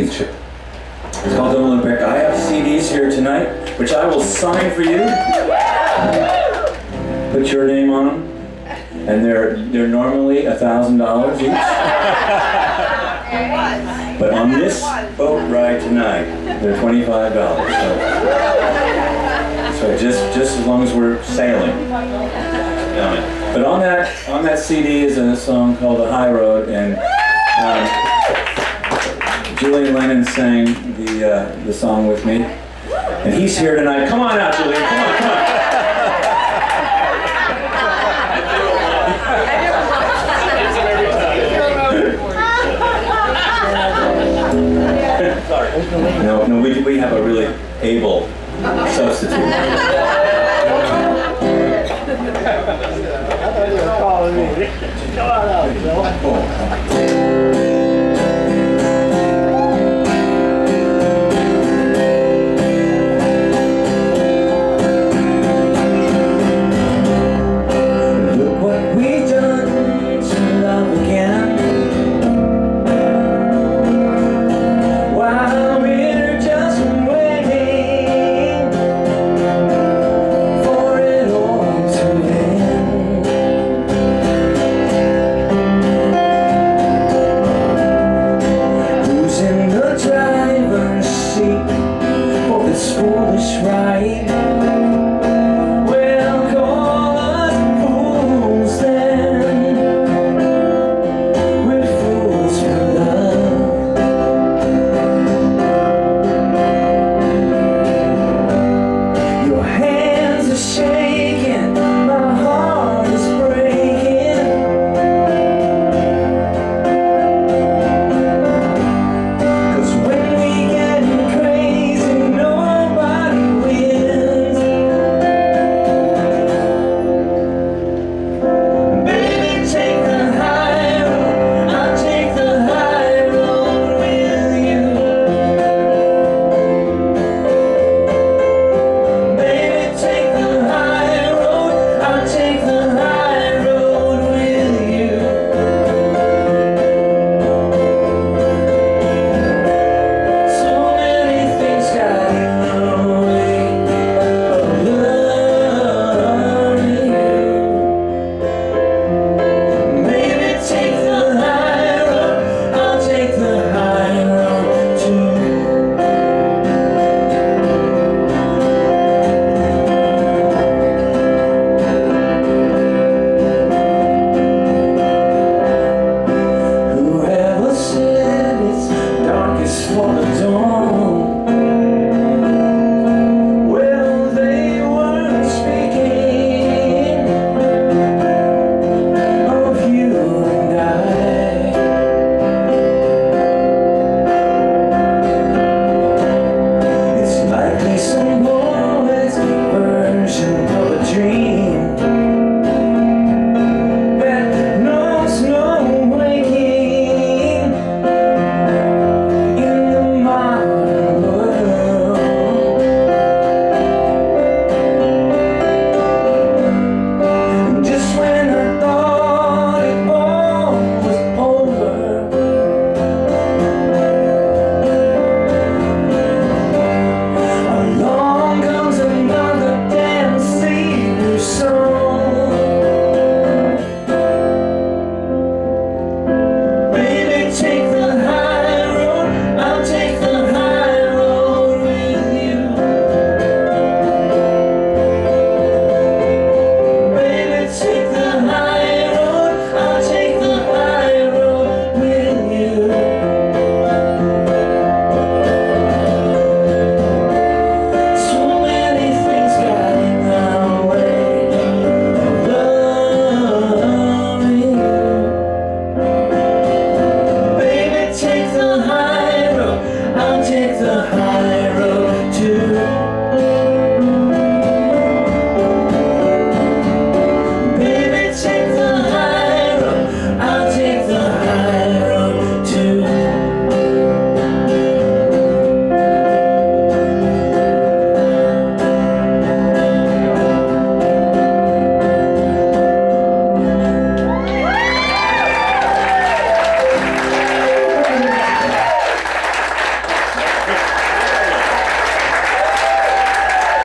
It's called Don't Look Back. I have CDs here tonight, which I will sign for you. Put your name on them, and they're they're normally a thousand dollars each. But on this boat ride tonight, they're twenty-five dollars. So, so just just as long as we're sailing. But on that on that CD is a song called "The High Road," sang the uh, the song with me, and he's here tonight. Come on out, Julian. Come on, come on. No, no, we, we have a really able substitute. Calling